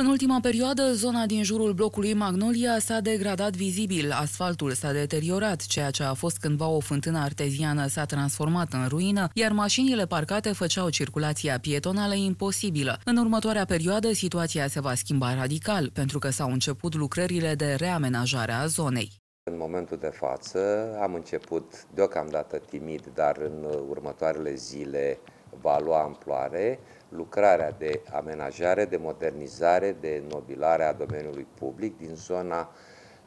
În ultima perioadă, zona din jurul blocului Magnolia s-a degradat vizibil, asfaltul s-a deteriorat, ceea ce a fost cândva o fântână arteziană s-a transformat în ruină, iar mașinile parcate făceau circulația pietonală imposibilă. În următoarea perioadă, situația se va schimba radical, pentru că s-au început lucrările de reamenajare a zonei. În momentul de față am început deocamdată timid, dar în următoarele zile va lua amploare lucrarea de amenajare, de modernizare, de nobilare a domeniului public din zona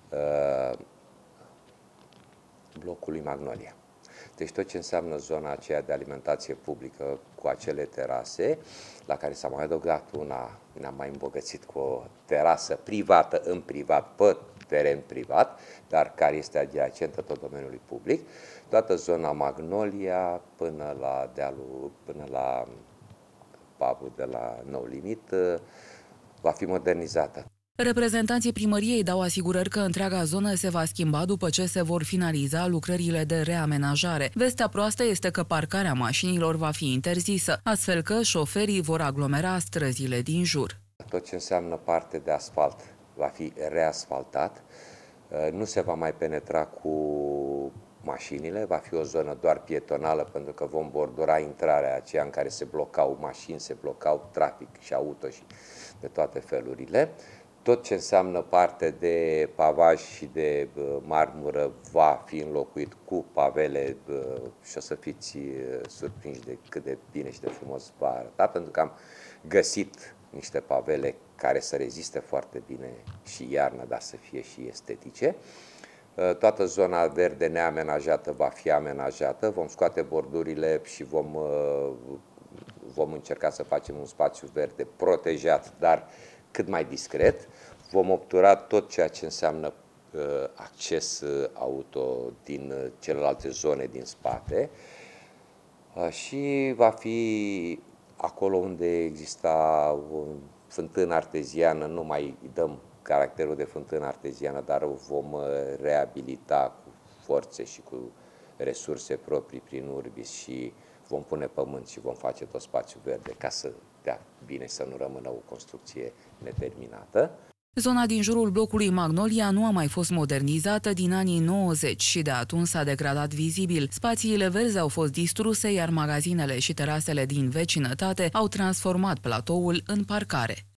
uh, blocului Magnolia. Deci tot ce înseamnă zona aceea de alimentație publică cu acele terase, la care s-a mai adăugat una, ne-am mai îmbogățit cu o terasă privată în privat, pe teren privat, dar care este adiacentă tot domeniului public, toată zona Magnolia până la dealul, până la pubul de la Nou Limit uh, va fi modernizată. Reprezentanții primăriei dau asigurări că întreaga zonă se va schimba după ce se vor finaliza lucrările de reamenajare. Vestea proastă este că parcarea mașinilor va fi interzisă, astfel că șoferii vor aglomera străzile din jur. Tot ce înseamnă parte de asfalt va fi reasfaltat, uh, nu se va mai penetra cu mașinile, va fi o zonă doar pietonală pentru că vom bordura intrarea aceea în care se blocau mașini, se blocau trafic și auto și de toate felurile. Tot ce înseamnă parte de pavaj și de marmură va fi înlocuit cu pavele și o să fiți surprinși de cât de bine și de frumos va arăta, pentru că am găsit niște pavele care să reziste foarte bine și iarna, dar să fie și estetice. Uh, toată zona verde neamenajată va fi amenajată, vom scoate bordurile și vom, uh, vom încerca să facem un spațiu verde protejat, dar cât mai discret. Vom obtura tot ceea ce înseamnă uh, acces auto din celelalte zone din spate și va fi acolo unde exista o fântână arteziană, nu mai dăm caracterul de fântână arteziană, dar o vom uh, reabilita cu forțe și cu resurse proprii prin urbis și vom pune pământ și vom face tot spațiul verde ca să dea bine să nu rămână o construcție neterminată. Zona din jurul blocului Magnolia nu a mai fost modernizată din anii 90 și de atunci s-a degradat vizibil. Spațiile verzi au fost distruse, iar magazinele și terasele din vecinătate au transformat platoul în parcare.